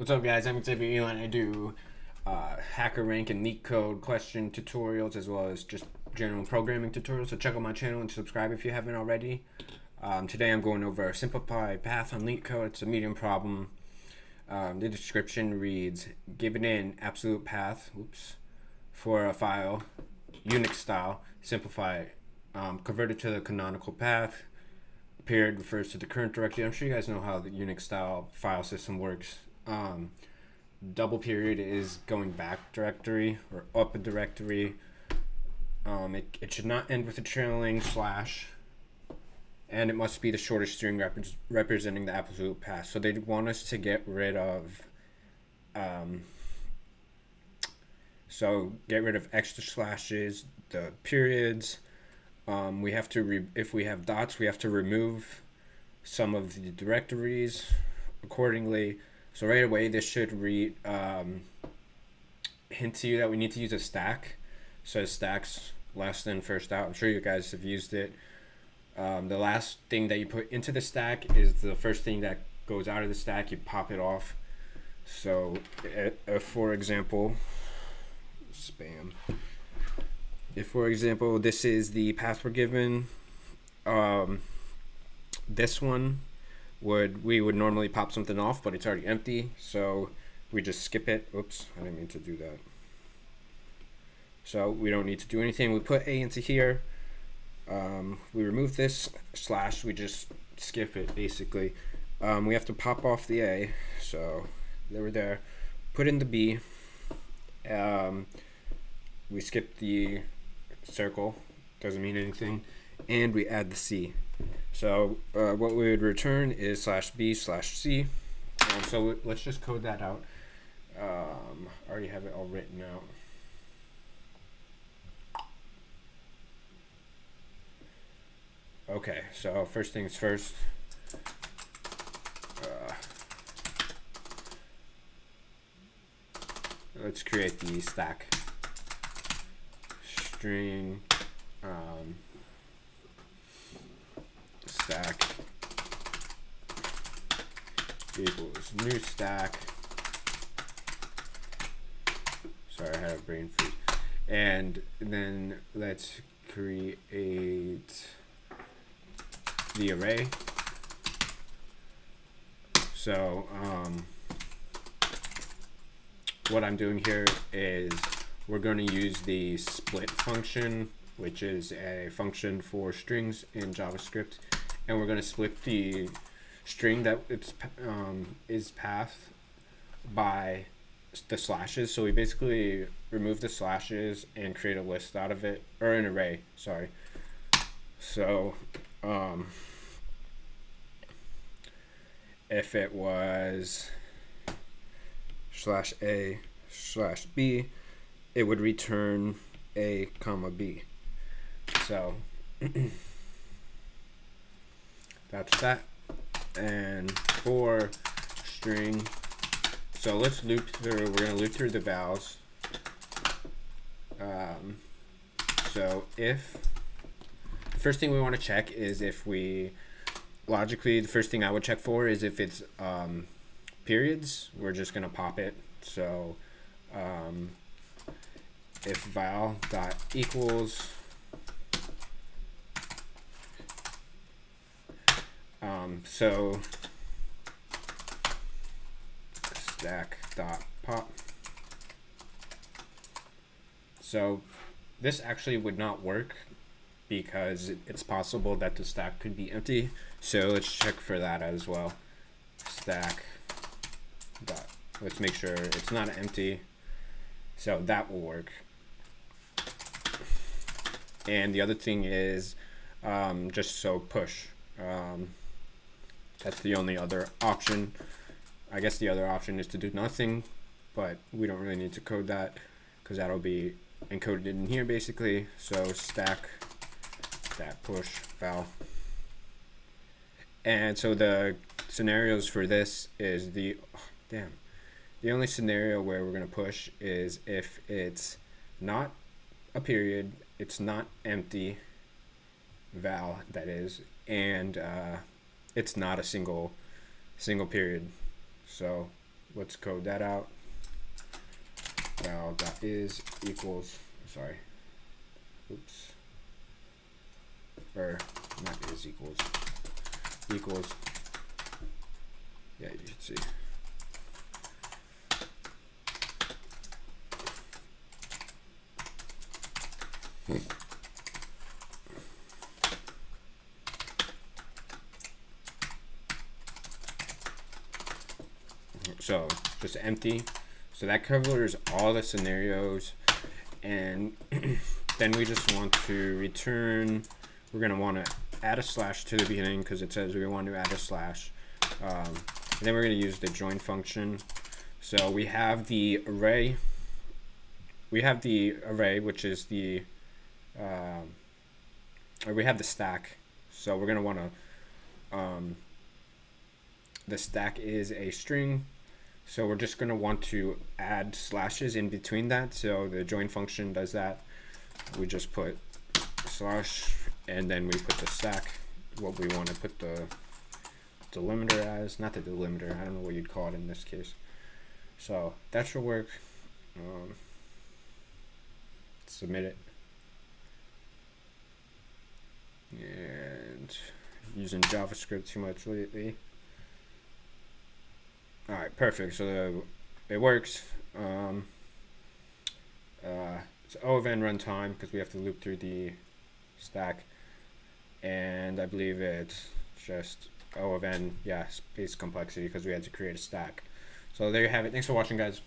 What's up, guys? I'm Xavier Elon. I do uh, HackerRank and LeetCode question tutorials as well as just general programming tutorials. So check out my channel and subscribe if you haven't already. Um, today I'm going over a simplified path on LeetCode. It's a medium problem. Um, the description reads, given an absolute path oops, for a file, Unix style, simplify, um, convert it to the canonical path. Period refers to the current directory. I'm sure you guys know how the Unix style file system works um, double period is going back directory or up a directory. Um, it, it should not end with a trailing slash, and it must be the shortest string rep representing the absolute path. So they want us to get rid of, um, so get rid of extra slashes, the periods. Um, we have to, if we have dots, we have to remove some of the directories accordingly. So right away, this should read um, hint to you that we need to use a stack. So stacks last in first out. I'm sure you guys have used it. Um, the last thing that you put into the stack is the first thing that goes out of the stack. You pop it off. So, for example, spam. If for example, this is the path we're given, um, this one would we would normally pop something off, but it's already empty, so we just skip it. Oops, I didn't mean to do that. So we don't need to do anything. We put A into here. Um, we remove this slash. We just skip it basically. Um, we have to pop off the A. So they were there. Put in the B. Um, we skip the circle. Doesn't mean anything. And we add the C. So uh, what we would return is slash b slash c. Um, so let's just code that out. Um, I already have it all written out. Okay, so first things first. Uh, let's create the stack string. Um, stack equals new stack. Sorry, I had a brain freeze. And then let's create the array. So um, what I'm doing here is we're going to use the split function, which is a function for strings in JavaScript and we're going to split the string that it's um, is path by the slashes. So we basically remove the slashes and create a list out of it, or an array, sorry. So um, if it was slash A slash B, it would return A comma B. So That's that. And for string, so let's loop through, we're gonna loop through the vowels. Um, so if, first thing we wanna check is if we, logically, the first thing I would check for is if it's um, periods, we're just gonna pop it. So um, if val dot equals Um, so stack dot pop. So this actually would not work because it's possible that the stack could be empty. So let's check for that as well. Stack dot. Let's make sure it's not empty. So that will work. And the other thing is um, just so push. Um, that's the only other option. I guess the other option is to do nothing, but we don't really need to code that because that'll be encoded in here basically. So stack, that push val. And so the scenarios for this is the, oh, damn, the only scenario where we're going to push is if it's not a period, it's not empty, val that is, and uh, it's not a single single period. So let's code that out. Val dot is equals, sorry, oops, or not is equals, equals, yeah, you can see. So just empty. So that covers all the scenarios. And then we just want to return, we're gonna wanna add a slash to the beginning because it says we want to add a slash. Um, and then we're gonna use the join function. So we have the array, we have the array, which is the, um, or we have the stack. So we're gonna wanna, um, the stack is a string so we're just going to want to add slashes in between that. So the join function does that. We just put slash and then we put the stack, what we want to put the delimiter as, not the delimiter, I don't know what you'd call it in this case. So that should work. Um, submit it. And using JavaScript too much lately. All right, perfect. So the, it works. Um, uh, it's O of n runtime because we have to loop through the stack. And I believe it's just O of n, yeah, space complexity because we had to create a stack. So there you have it. Thanks for watching, guys.